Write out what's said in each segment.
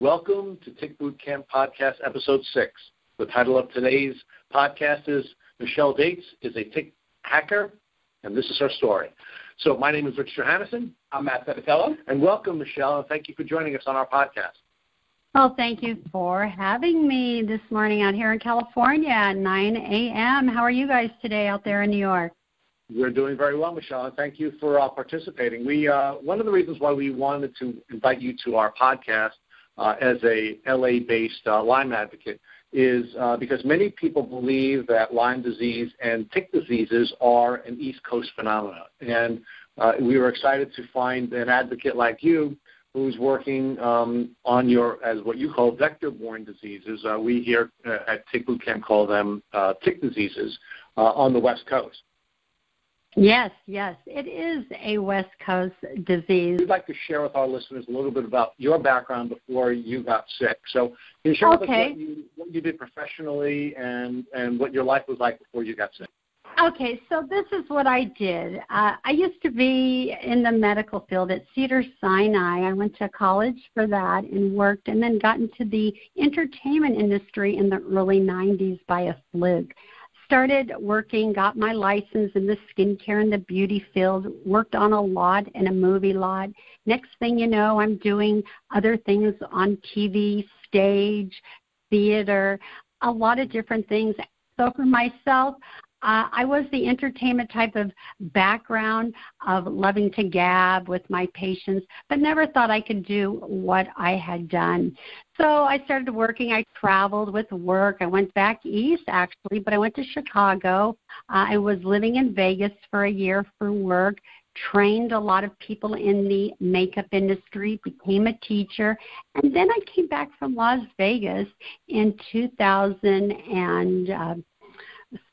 Welcome to Tick Boot Camp Podcast, Episode 6. The title of today's podcast is Michelle Daytz is a tick hacker, and this is her story. So, my name is Rich Johannesen. I'm Matt Sabatello. And welcome, Michelle, and thank you for joining us on our podcast. Well, thank you for having me this morning out here in California at 9 a.m. How are you guys today out there in New York? We're doing very well, Michelle, and thank you for uh, participating. We uh, one of the reasons why we wanted to invite you to our podcast as a LA-based uh, Lyme advocate is uh, because many people believe that Lyme disease and tick diseases are an East Coast phenomenon, and uh, we were excited to find an advocate like you who's working um, on your as what you call vector-borne diseases. we here at Tick Boot Camp call them tick diseases on the West Coast. Yes, yes, it is a West Coast disease. We'd like to share with our listeners a little bit about your background before you got sick. So, can you share okay. with us what you, what you did professionally and, and what your life was like before you got sick? Okay, so this is what I did. Uh, I used to be in the medical field at Cedar Sinai. I went to college for that and worked, and then got into the entertainment industry in the early 90s by a fluke started working, got my license in the skincare and the beauty field, worked on a lot and a movie lot. Next thing you know, I'm doing other things on TV, stage, theater, a lot of different things. So for myself, uh, I was the entertainment type of background of loving to gab with my patients, but never thought I could do what I had done. So I started working. I traveled with work. I went back east actually, but I went to Chicago. Uh, I was living in Vegas for a year for work. Trained a lot of people in the makeup industry, became a teacher, and then I came back from Las Vegas in 2000 and uh,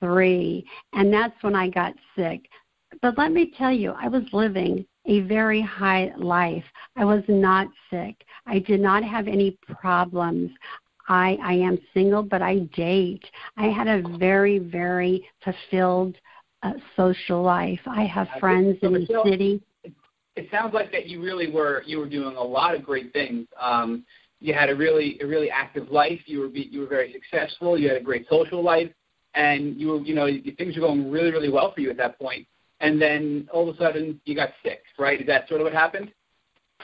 three, and that's when I got sick. But let me tell you, I was living a very high life. I was not sick. I did not have any problems. I, I am single, but I date. I had a very, very fulfilled uh, social life. I have friends in the city. It sounds like that you really were you were doing a lot of great things. Um, you had a really a really active life. You were you were very successful. You had a great social life and you were, you know, things were going really, really well for you at that point, and then all of a sudden you got sick, right? Is that sort of what happened?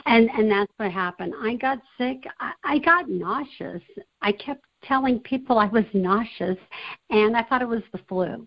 And and that's what happened. I got sick. I, I got nauseous. I kept telling people I was nauseous, and I thought it was the flu.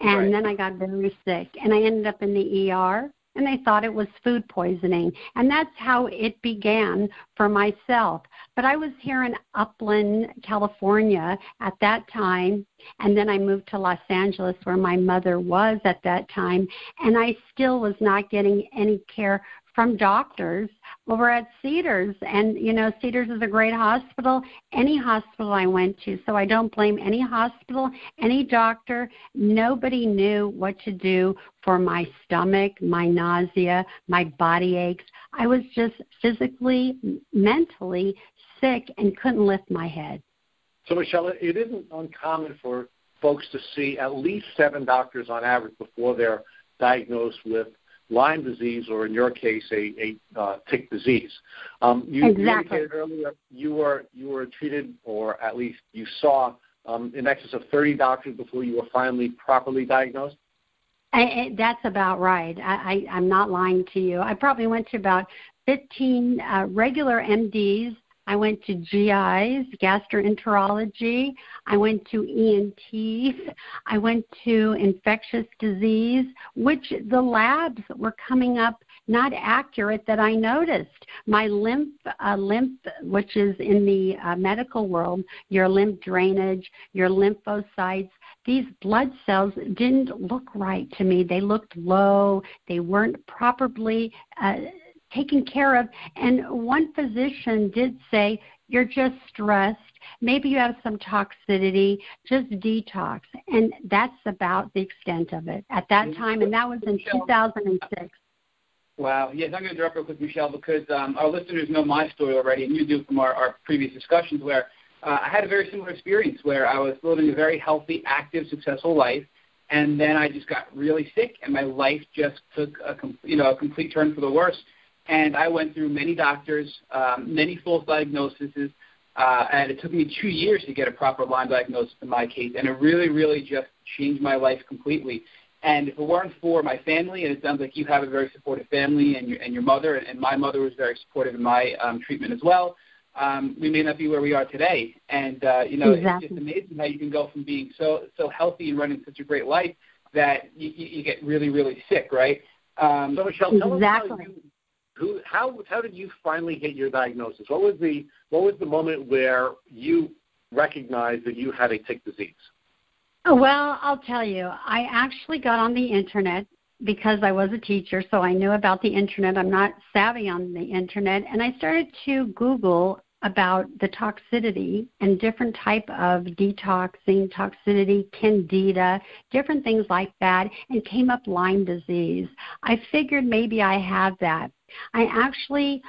And right. then I got very sick, and I ended up in the ER and they thought it was food poisoning. And that's how it began for myself. But I was here in Upland, California at that time, and then I moved to Los Angeles where my mother was at that time, and I still was not getting any care from doctors over at Cedars. And, you know, Cedars is a great hospital, any hospital I went to. So I don't blame any hospital, any doctor. Nobody knew what to do for my stomach, my nausea, my body aches. I was just physically, mentally sick and couldn't lift my head. So, Michelle, it isn't uncommon for folks to see at least seven doctors on average before they're diagnosed with Lyme disease, or in your case, a, a uh, tick disease. Um, you, exactly. indicated earlier you were you were treated, or at least you saw um, in excess of 30 doctors before you were finally properly diagnosed. I, I, that's about right. I, I, I'm not lying to you. I probably went to about 15 uh, regular MDs I went to GIs, gastroenterology. I went to ENTs. I went to infectious disease, which the labs were coming up not accurate that I noticed. My lymph, uh, lymph, which is in the uh, medical world, your lymph drainage, your lymphocytes, these blood cells didn't look right to me. They looked low. They weren't properly. Uh, taken care of. And one physician did say, You're just stressed. Maybe you have some toxicity, just detox. And that's about the extent of it at that time. And that was in 2006. Wow. Yes, I'm going to interrupt real quick, Michelle, because um, our listeners know my story already, and you do from our, our previous discussions, where uh, I had a very similar experience where I was living a very healthy, active, successful life, and then I just got really sick, and my life just took a com- you know a complete turn for the worse and I went through many doctors, um, many false diagnoses, uh, and it took me two years to get a proper Lyme diagnosis in my case, and it really, really just changed my life completely. And if it weren't for my family, and it sounds like you have a very supportive family, and your and your mother, and my mother was very supportive in my um, treatment as well, um, we may not be where we are today. And uh, you know, exactly. it's just amazing how you can go from being so so healthy and running such a great life that you, you get really, really sick, right? Um, so Michelle, tell exactly. us how you, who, how how did you finally hit your diagnosis? What was the what was the moment where you recognized that you had a tick disease? Oh, well, I'll tell you, I actually got on the internet because I was a teacher, so I knew about the internet. I'm not savvy on the internet, and I started to Google about the toxicity and different type of detoxing, toxicity, candida, different things like that, and came up Lyme disease. I figured maybe I have that. I actually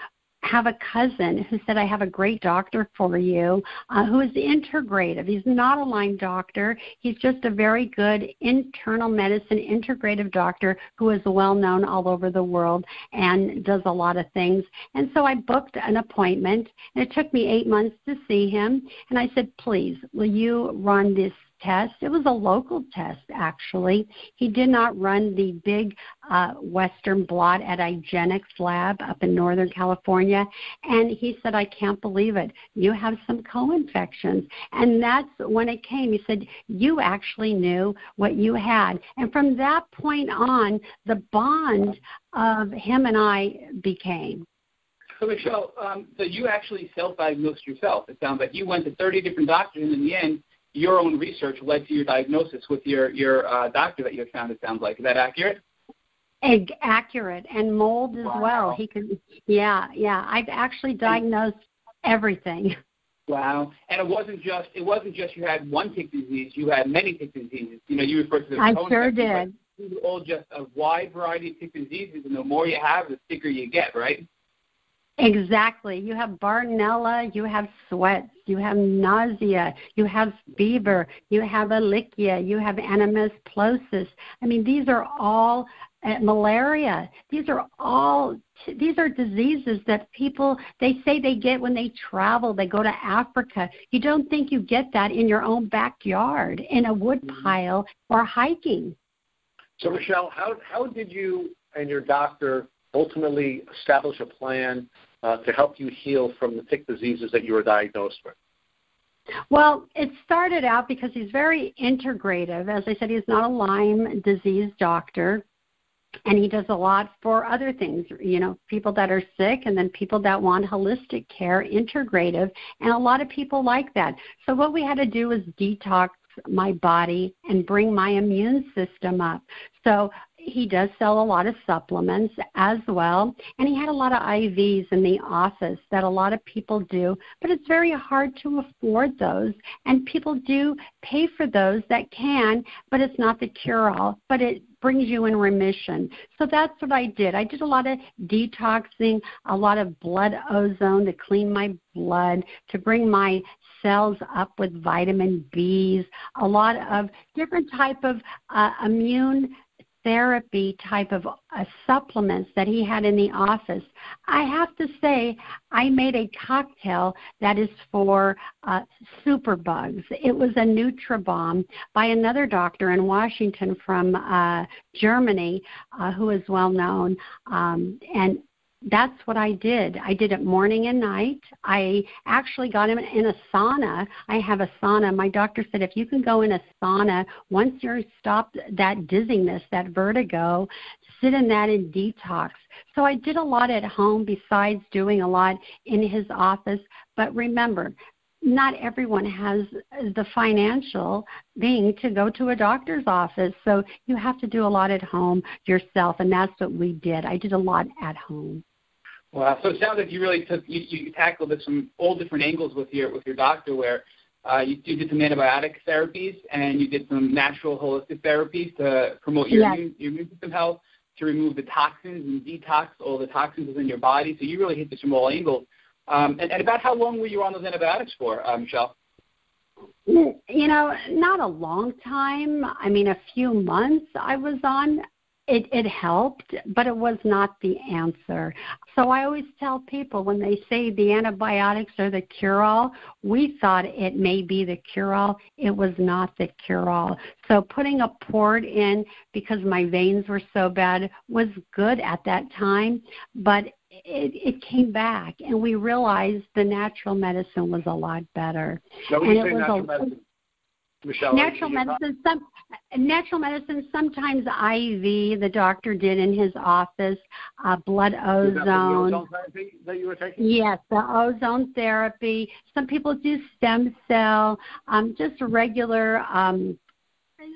have a cousin who said, I have a great doctor for you uh, who is integrative. He's not a Lyme doctor. He's just a very good internal medicine integrative doctor who is well known all over the world and does a lot of things. And so I booked an appointment, and it took me eight months to see him. And I said, Please, will you run this test. It was a local test, actually. He did not run the big uh, Western blot at IGeneX lab up in Northern California. And he said, I can't believe it. You have some co infections. And that's when it came. He said, You actually knew what you had. And from that point on, the bond of him and I became. So Michelle, um, so you actually self-diagnosed yourself. It sounds like you went to 30 different doctors, and in the end, your own research led to your diagnosis with your your uh, doctor that you found. It sounds like is that accurate? Egg accurate and mold as wow. well. He can, yeah, yeah. I've actually diagnosed everything. Wow, and it wasn't just it wasn't just you had one tick disease. You had many tick diseases. You know, you referred to the I sure did. These are all just a wide variety of tick diseases, and the more you have, the sicker you get, right? Exactly. You have Bartonella, you have sweats, you have nausea, you have fever, you have ehrlichia, you have anemia I mean, these are all uh, malaria. These are all these are diseases that people they say they get when they travel. They go to Africa. You don't think you get that in your own backyard in a wood mm-hmm. pile or hiking. So Michelle, how how did you and your doctor ultimately establish a plan uh, to help you heal from the tick diseases that you were diagnosed with? Well, it started out because he's very integrative. As I said, he's not a Lyme disease doctor. And he does a lot for other things, you know, people that are sick and then people that want holistic care, integrative. And a lot of people like that. So, what we had to do was detox my body and bring my immune system up. So he does sell a lot of supplements as well and he had a lot of IVs in the office that a lot of people do but it's very hard to afford those and people do pay for those that can but it's not the cure all but it brings you in remission. So that's what I did. I did a lot of detoxing, a lot of blood ozone to clean my blood, to bring my cells up with vitamin Bs, a lot of different type of uh, immune therapy type of uh, supplements that he had in the office. I have to say, I made a cocktail that is for uh, superbugs. It was a NutriBomb by another doctor in Washington from uh, Germany uh, who is well known. Um, and that's what I did. I did it morning and night. I actually got him in a sauna. I have a sauna. My doctor said if you can go in a sauna once you're stopped that dizziness, that vertigo, sit in that and detox. So I did a lot at home besides doing a lot in his office. But remember, not everyone has the financial being to go to a doctor's office. So you have to do a lot at home yourself, and that's what we did. I did a lot at home. Wow. So it sounds like you really took you, you tackled this from all different angles with your with your doctor, where uh, you, you did some antibiotic therapies and you did some natural holistic therapies to promote your, yes. immune, your immune system health, to remove the toxins and detox all the toxins within your body. So you really hit this from all angles. Um, and, and about how long were you on those antibiotics for, uh, Michelle? You know, not a long time. I mean, a few months I was on it, it helped, but it was not the answer. So I always tell people when they say the antibiotics are the cure all, we thought it may be the cure all. It was not the cure all. So putting a port in because my veins were so bad was good at that time, but it, it came back and we realized the natural medicine was a lot better. Now, and it was natural a, medicine, Michelle, natural medicine, some natural medicine, sometimes IV. The doctor did in his office. Uh, blood ozone. ozone that you were taking? Yes, the ozone therapy. Some people do stem cell. Um, just regular um,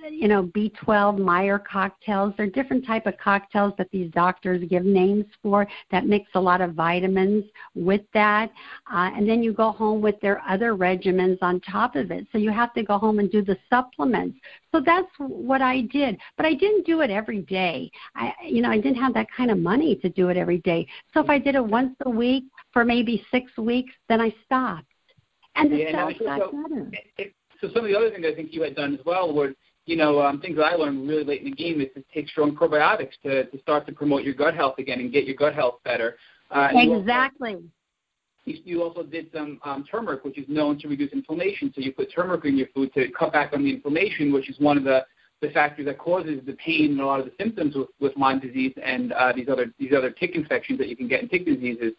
you know B12 Meyer cocktails. They're different type of cocktails that these doctors give names for that mix a lot of vitamins with that, uh, and then you go home with their other regimens on top of it. So you have to go home and do the supplements. So that's what I did, but I didn't do it every day. I you know I didn't have that kind of money to do it every day. So if I did it once a week for maybe six weeks, then I stopped, and the yeah, cells got so, better. so some of the other things I think you had done as well were you know, um, things that I learned really late in the game is to take strong probiotics to, to start to promote your gut health again and get your gut health better. Uh, exactly. You also, you also did some um, turmeric, which is known to reduce inflammation. So you put turmeric in your food to cut back on the inflammation, which is one of the, the factors that causes the pain and a lot of the symptoms with, with Lyme disease and uh, these other these other tick infections that you can get in tick diseases.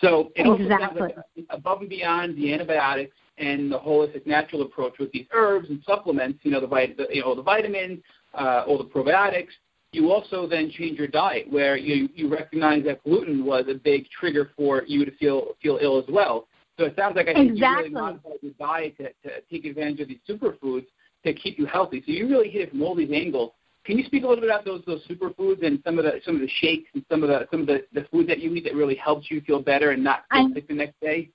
So it exactly. also like above and beyond the antibiotics and the holistic natural approach with these herbs and supplements, you know, the, vit- the you know, the vitamins, uh, all the probiotics, you also then change your diet where you, you recognize that gluten was a big trigger for you to feel feel ill as well. So it sounds like I think exactly. you really modified your diet to, to take advantage of these superfoods to keep you healthy. So you really hit it from all these angles. Can you speak a little bit about those those superfoods and some of the some of the shakes and some of the some of the, the food that you eat that really helps you feel better and not feel sick the next day?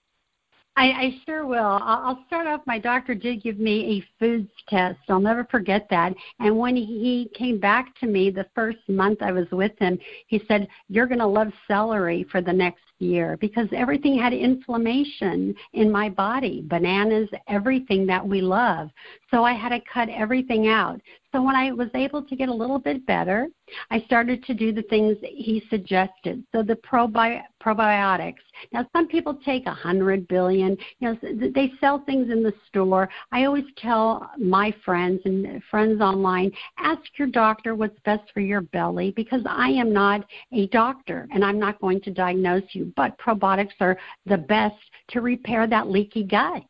I, I sure will. I'll start off. My doctor did give me a foods test. I'll never forget that. And when he came back to me the first month I was with him, he said, "You're going to love celery for the next year because everything had inflammation in my body. Bananas, everything that we love. So I had to cut everything out. So when I was able to get a little bit better, I started to do the things he suggested. So the probi- probiotics. Now some people take a hundred billion. You know, they sell things in the store. I always tell my friends and friends online, ask your doctor what's best for your belly because I am not a doctor and I'm not going to diagnose you. But probiotics are the best to repair that leaky gut.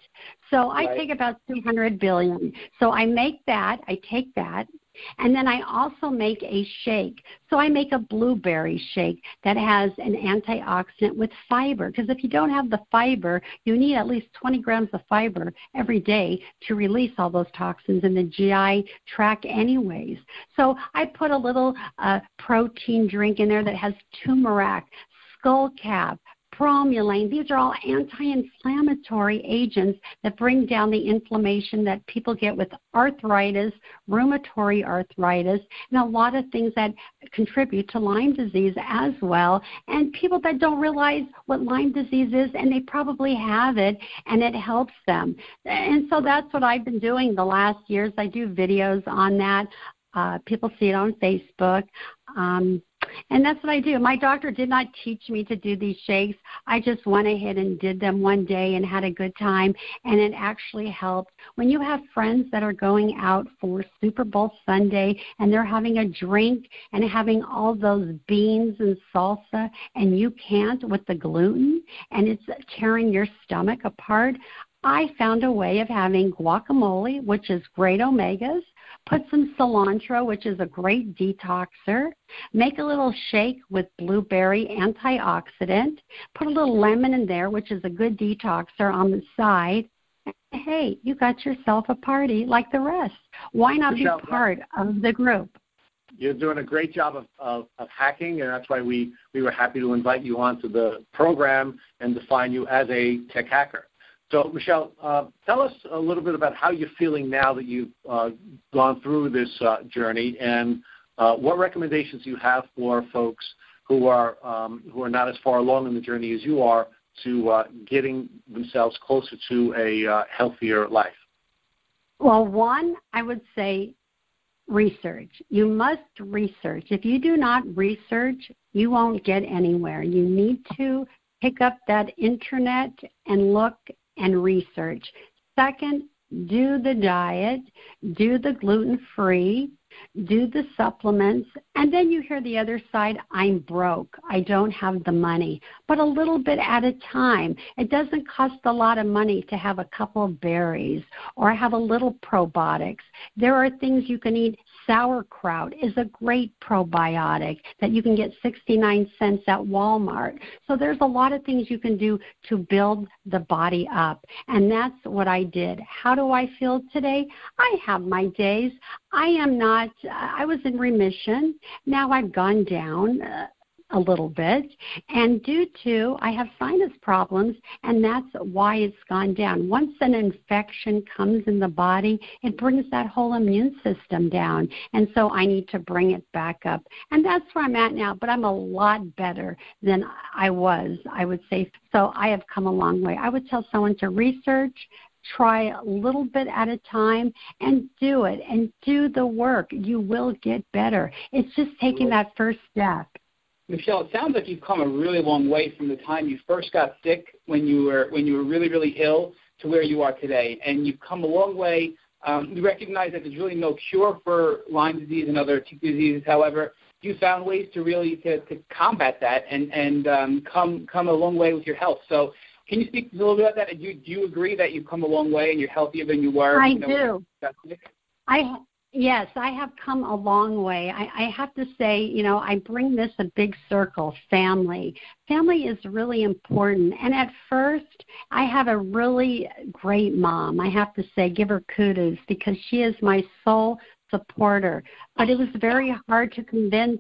So I take about 200 billion. So I make that, I take that, and then I also make a shake. So I make a blueberry shake that has an antioxidant with fiber. Because if you don't have the fiber, you need at least 20 grams of fiber every day to release all those toxins in the GI tract, anyways. So I put a little uh, protein drink in there that has turmeric, skullcap, bromelain. These are all anti inflammatory agents that bring down the inflammation that people get with arthritis, rheumatoid arthritis, and a lot of things that contribute to Lyme disease as well. And people that don't realize what Lyme disease is, and they probably have it, and it helps them. And so that's what I've been doing the last years. I do videos on that. Uh, people see it on Facebook. Um, and that's what I do. My doctor did not teach me to do these shakes. I just went ahead and did them one day and had a good time, and it actually helped. When you have friends that are going out for Super Bowl Sunday and they're having a drink and having all those beans and salsa, and you can't with the gluten, and it's tearing your stomach apart, I found a way of having guacamole, which is great omegas, Put some cilantro, which is a great detoxer. Make a little shake with blueberry antioxidant. Put a little lemon in there, which is a good detoxer on the side. Hey, you got yourself a party like the rest. Why not be part of the group? You're doing a great job of, of, of, hacking, and that's why we, we were happy to invite you onto the program and define you as a tick hacker. So, Michelle, uh, tell us a little bit about how you're feeling now that you've uh, gone through this uh, journey, and uh, what recommendations you have for folks who are um, who are not as far along in the journey as you are to uh, getting themselves closer to a uh, healthier life. Well, one, I would say research. You must research. If you do not research, you won't get anywhere. You need to pick up that internet and look and research. Second, do the diet, do the gluten free, do the supplements, and then you hear the other side I'm broke. I don't have the money. But a little bit at a time. It doesn't cost a lot of money to have a couple of berries or have a little probiotics. There are things you can eat sauerkraut is a great probiotic that you can get 69 cents at Walmart. So there's a lot of things you can do to build the body up. And that's what I did. How do I feel today? I have my days. I am not, I was in remission. Now I've gone down. Uh, a little bit. And due to, I have sinus problems, and that's why it's gone down. Once an infection comes in the body, it brings that whole immune system down. And so I need to bring it back up. And that's where I'm at now, but I'm a lot better than I was, I would say. So I have come a long way. I would tell someone to research, try a little bit at a time and do it and do the work. You will get better. It's just taking that first step. Michelle, it sounds like you've come a really long way from the time you first got sick when you were when you were really really ill to where you are today, and you've come a long way. Um, we recognize that there's really no cure for Lyme disease and other tick diseases. However, you found ways to really to, to combat that and and um, come come a long way with your health. So, can you speak a little bit about that? Do you, do you agree that you've come a long way and you're healthier than you were? I you know, do. I Yes, I have come a long way. I, I have to say, you know, I bring this a big circle family. Family is really important. And at first, I have a really great mom. I have to say, give her kudos because she is my sole supporter. But it was very hard to convince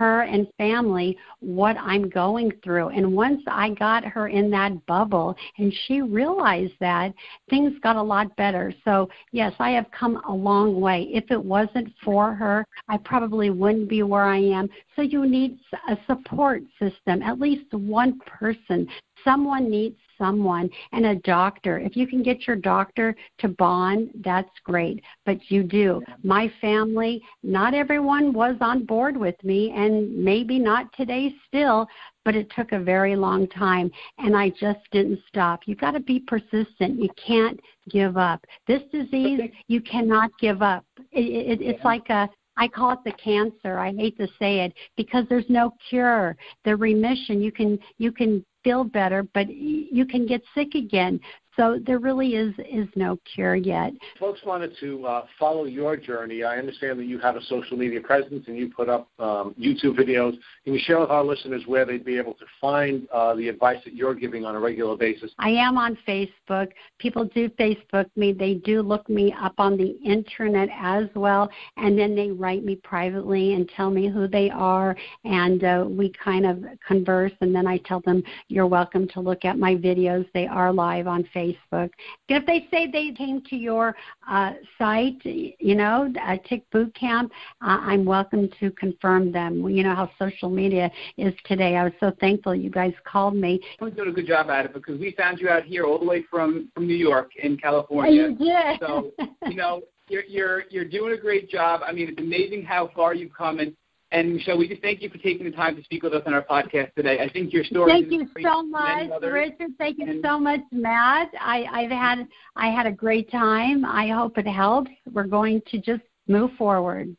her and family what I'm going through. And once I got her in that bubble and she realized that, things got a lot better. So, yes, I have come a long way. If it wasn't for her, I probably wouldn't be where I am. So, you need a support system, at least one person. Someone needs someone and a doctor. If you can get your doctor to bond, that's great. But you do. My family, not everyone was on board with me, and maybe not today still, but it took a very long time, and I just didn't stop. You've got to be persistent. You can't give up. This disease, you cannot give up. It, it, it's like a I call it the cancer. I hate to say it because there's no cure. The remission you can you can feel better, but you can get sick again. So there really is is no cure yet. Folks wanted to uh, follow your journey. I understand that you have a social media presence and you put up um, YouTube videos. Can you share with our listeners where they'd be able to find uh, the advice that you're giving on a regular basis? I am on Facebook. People do Facebook me. They do look me up on the internet as well, and then they write me privately and tell me who they are, and uh, we kind of converse. And then I tell them you're welcome to look at my videos. They are live on Facebook. Facebook. If they say they came to your uh, site, you know, uh, Tick Boot Camp, uh, I'm welcome to confirm them. You know how social media is today. I was so thankful you guys called me. You're doing a good job at it because we found you out here all the way from from New York in California. You did. So you know you're you're you're doing a great job. I mean, it's amazing how far you've come and and Michelle, we just thank you for taking the time to speak with us on our podcast today. I think your story. Thank you so much, Richard. Thank you and so much, Matt. I, I've had I had a great time. I hope it helps. We're going to just move forward.